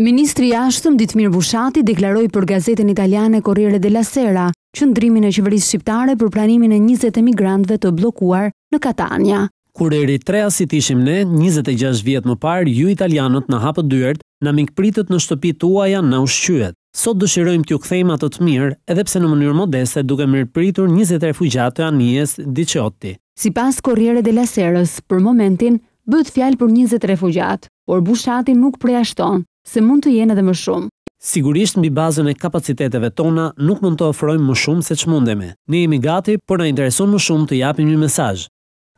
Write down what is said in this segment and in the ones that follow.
Ministri i Jashtëm Ditmir Bushati deklaroi për gazetën italiane Corriere della Sera qëndrimin e qeverisë shqiptare për pranimin e njëzet emigrantëve të bllokuar në Katania. Kur eritreasit ishim ne, njëzet e gjashtë vjet më parë ju italianët na hapët dyert, na mikpritët në shtëpitë tuaja, na ushqyet. Sot dëshirojmë t'ju kthejmë atë të mirë, edhe pse në mënyrë modeste duke mirëpritur njëzet refugjatë të anijes Diciotti. Sipas Corriere della Sera-s, për momentin, bëhet fjalë për njëzet refugjatë, por Bushati nuk përjashton se mund të jenë edhe më shumë. Sigurisht mbi bazën e kapaciteteve tona nuk mund të ofrojmë më shumë se ç'mundemi. Ne jemi gati, por na intereson më shumë të japim një mesazh.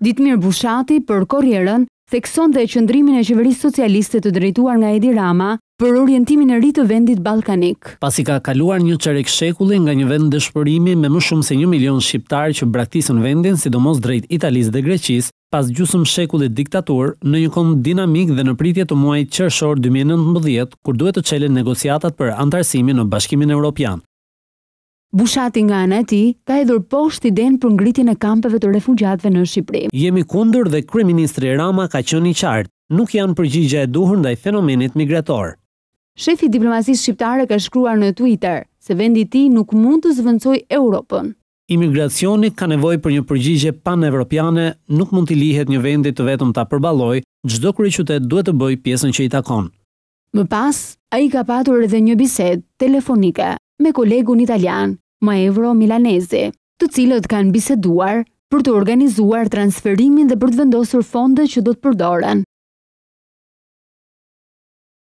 Ditmir Bushati për Corrieren thekson dhe qëndrimin e qeverisë socialiste të drejtuar nga Edi Rama për orientimin e ri të vendit ballkanik. Pasi ka kaluar një çerek shekulli nga një vend dëshpërimi me më shumë se një milion shqiptarë që braktisën vendin sidomos drejt Italisë dhe Greqisë, pas gjysmë shekullit diktaturë, në një komb dinamik dhe në pritje të muajit qershor dy mijë e nëntëmbëdhjetë kur duhet të çelen negociatat për anëtarësimin në Bashkimin Europian. Bushati nga ana e tij, ka hedhur poshtë idenë për ngritjen e kampeve të refugjatëve në Shqipëri. Jemi kundër dhe kryeministri Rama ka qenë i qartë, nuk janë përgjigja e duhur ndaj fenomenit migrator. Shefi i diplomacisë shqiptare ka shkruar në Twitter se vendi i tij nuk mund të zëvendësojë Europën. Imigracioni ka nevojë për një përgjigje panevropiane, nuk mund t'i lihet një vendi të vetëm ta përballojë, çdo kryeqytet duhet të bëjë pjesën që i takon. Më pas, ai ka patur edhe një bisedë telefonike me kolegun italian, Moavero Milanesi, të cilët kanë biseduar për të organizuar transferimin dhe për të vendosur fondet që do të përdoren.